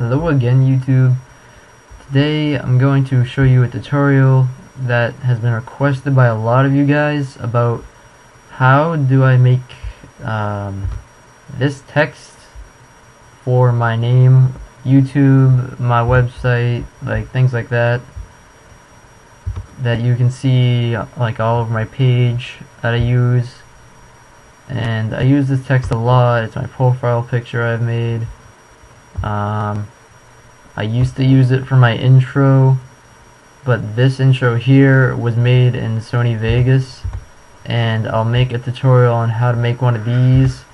Hello again YouTube. Today I'm going to show you a tutorial that has been requested by a lot of you guys about how do I make um, this text for my name, YouTube, my website, like things like that that you can see like all over my page that I use. And I use this text a lot. It's my profile picture I've made um, I used to use it for my intro but this intro here was made in Sony Vegas and I'll make a tutorial on how to make one of these.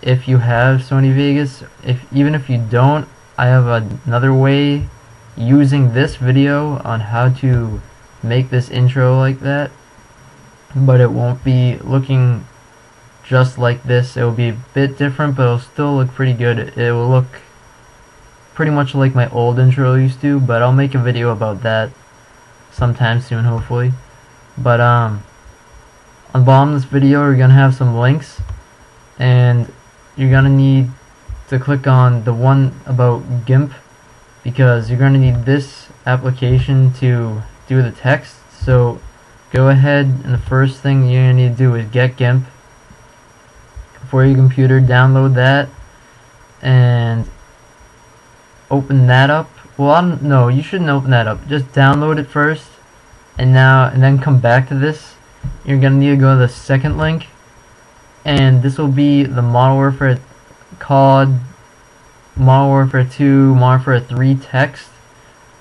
If you have Sony Vegas if even if you don't I have another way using this video on how to make this intro like that but it won't be looking just like this. It will be a bit different but it'll still look pretty good. It will look pretty much like my old intro used to but I'll make a video about that sometime soon hopefully. But um on the bottom of this video you're gonna have some links and you're gonna need to click on the one about GIMP because you're gonna need this application to do the text. So go ahead and the first thing you're gonna need to do is get GIMP. For your computer download that and open that up. Well I don't know. You shouldn't open that up. Just download it first and now and then come back to this. You're gonna need to go to the second link and this will be the Modern Warfare COD Modern Warfare 2 Modern Warfare 3 text.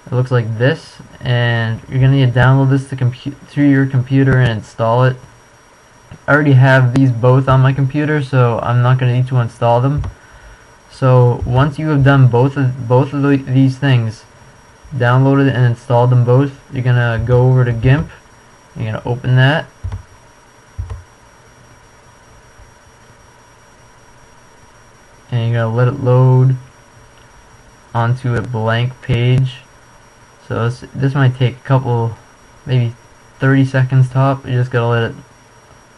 It looks like this and you're gonna need to download this to, compute to your computer and install it. I already have these both on my computer so I'm not gonna need to install them so once you have done both of both of the, these things downloaded and installed them both you're gonna go over to GIMP you're gonna open that and you're gonna let it load onto a blank page so this, this might take a couple, maybe 30 seconds top. You just gotta let it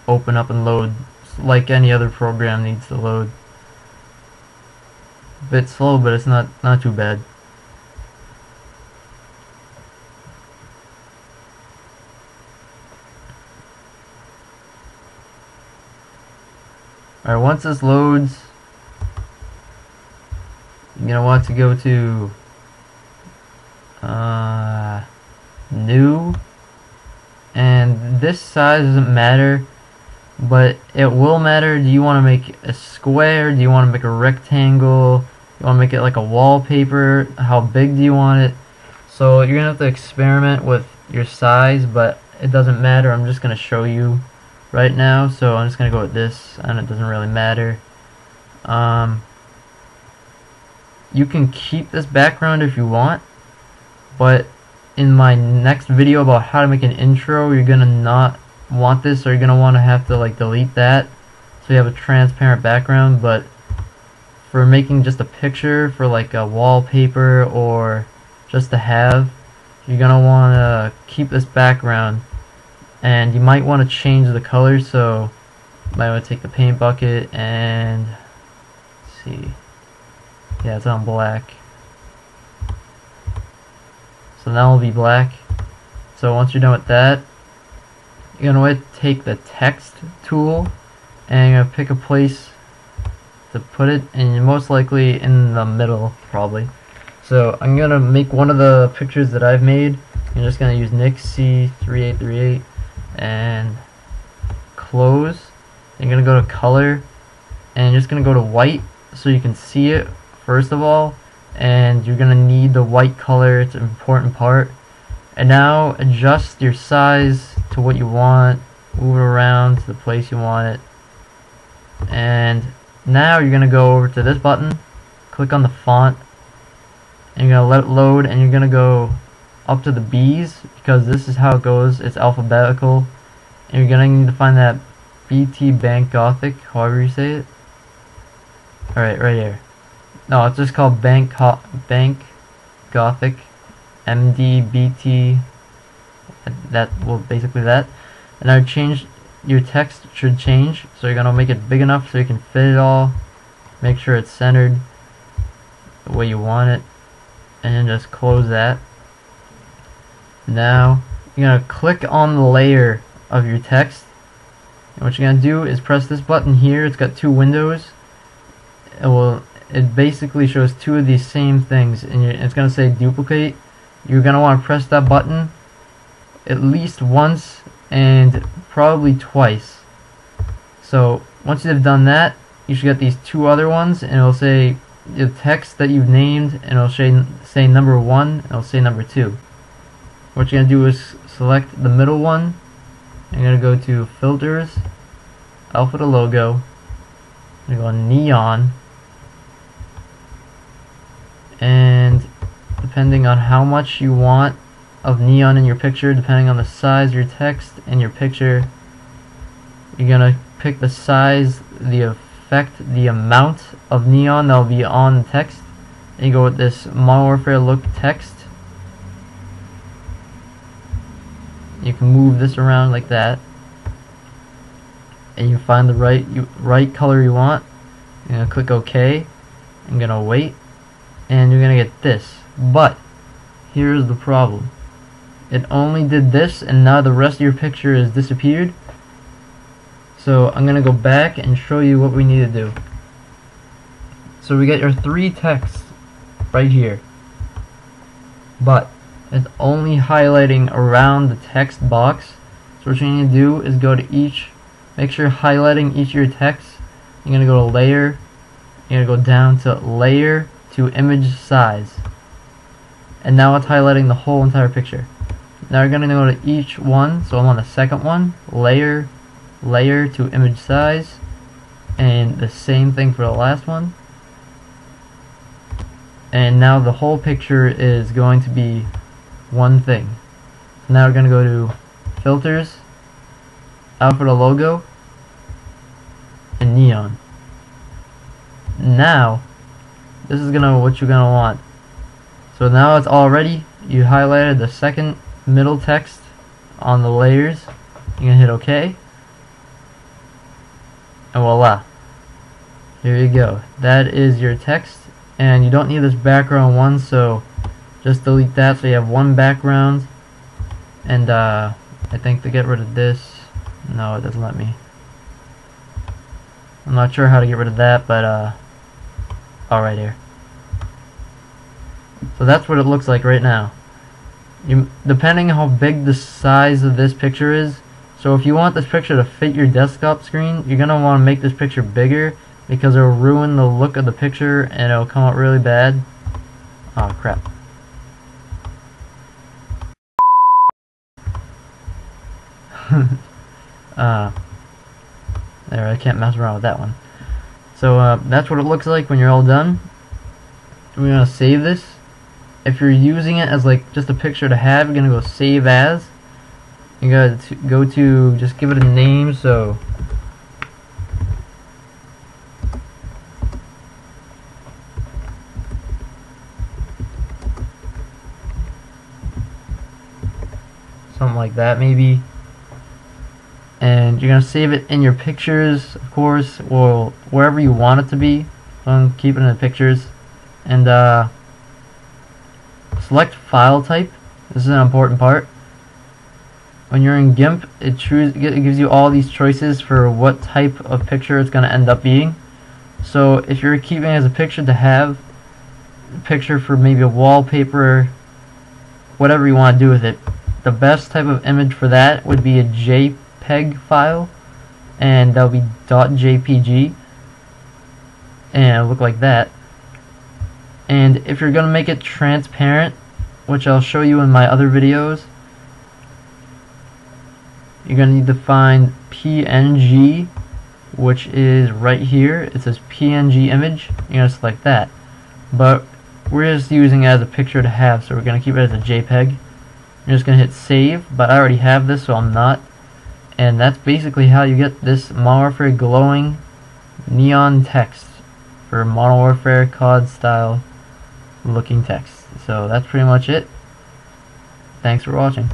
open up and load like any other program needs to load. Bit slow, but it's not, not too bad. Alright, once this loads, you're gonna want to go to uh, new. And this size doesn't matter but it will matter. Do you want to make a square? Do you want to make a rectangle you want to make it like a wallpaper? How big do you want it? So you're gonna have to experiment with your size but it doesn't matter. I'm just gonna show you right now. So I'm just gonna go with this and it doesn't really matter. Um, you can keep this background if you want but in my next video about how to make an intro you're gonna not want this or you're gonna want to have to like delete that so you have a transparent background but for making just a picture for like a wallpaper or just to have you're gonna want to keep this background. And you might want to change the color so might want to take the paint bucket and see. Yeah it's on black. So now it'll be black. So once you're done with that, you're going to take the text tool and you're to pick a place to put it and most likely in the middle probably. So I'm to make one of the pictures that I've made. I'm just to use Nick C3838 and close. Going to go to color and just to go to white so you can see it first of all and you're gonna need the white color it's an important part and now adjust your size to what you want move it around to the place you want it and now you're gonna go over to this button click on the font and you're gonna let it load and you're gonna go up to the B's because this is how it goes it's alphabetical and you're gonna need to find that BT Bank Gothic however you say it alright right here no, it's just called Bank Bank Gothic MDBT. That well, basically that. And I change your text should change, so you're gonna make it big enough so you can fit it all. Make sure it's centered the way you want it. and then just close that. Now you're gonna click on the layer of your text. And what you're gonna do is press this button here. It's got two windows. It will. It basically shows two of these same things, and it's gonna say duplicate. You're gonna want to press that button at least once and probably twice. So once you've done that, you should get these two other ones, and it'll say the text that you've named, and it'll say say number one, and it'll say number two. What you're gonna do is select the middle one. I'm gonna go to filters, alpha to logo. I'm gonna go on neon, and depending on how much you want of neon in your picture, depending on the size of your text and your picture, you're gonna pick the size, the effect, the amount of neon that'll be on the text. And you go with this Modern Warfare look text. You can move this around like that. And you find the right you, right color you want. You're gonna click OK. I'm gonna wait. And you're gonna get this. But here's the problem. It only did this and now the rest of your picture has disappeared. So I'm gonna go back and show you what we need to do. So we get your three texts right here. But it's only highlighting around the text box. So what you need to do is go to each, make sure highlighting each of your texts. You're gonna go to layer, you're gonna go down to layer to image size. And now it's highlighting the whole entire picture. Now we're gonna go to each one, so I'm on the second one, layer, layer to image size and the same thing for the last one. And now the whole picture is going to be one thing. So now we're going to go to filters alpha to logo and neon. Now this is gonna what you're gonna want. So now it's all ready. You highlighted the second middle text on the layers. You're gonna hit OK and voila. Here you go. That is your text. And you don't need this background one so just delete that. So you have one background. And uh, I think to get rid of this no it doesn't let me. I'm not sure how to get rid of that but uh all right here. So that's what it looks like right now you, depending how big the size of this picture is so if you want this picture to fit your desktop screen, you're going to want to make this picture bigger because it'll ruin the look of the picture and it'll come out really bad. Oh crap. uh, there, I can't mess around with that one. So uh, that's what it looks like when you're all done. We're going to save this. If you're using it as like just a picture to have, you're going to go save as. You gotta go to just give it a name so. Something like that maybe. And you're gonna save it in your pictures of course or wherever you want it to be. I'm keeping it in pictures. And uh, select file type this is an important part when you're in GIMP, it, choose, it gives you all these choices for what type of picture it's going to end up being. So if you're keeping as a picture to have, a picture for maybe a wallpaper, whatever you want to do with it, the best type of image for that would be a JPEG file, and that'll be .jpg, and look like that. And if you're going to make it transparent, which I'll show you in my other videos, you're going to need to find PNG which is right here. It says PNG image. You're going to select that. But we're just using it as a picture to have so we're going to keep it as a JPEG. You're just going to hit save but I already have this so I'm not. And that's basically how you get this Modern Warfare glowing neon text for Modern Warfare COD style looking text so that's pretty much it. Thanks for watching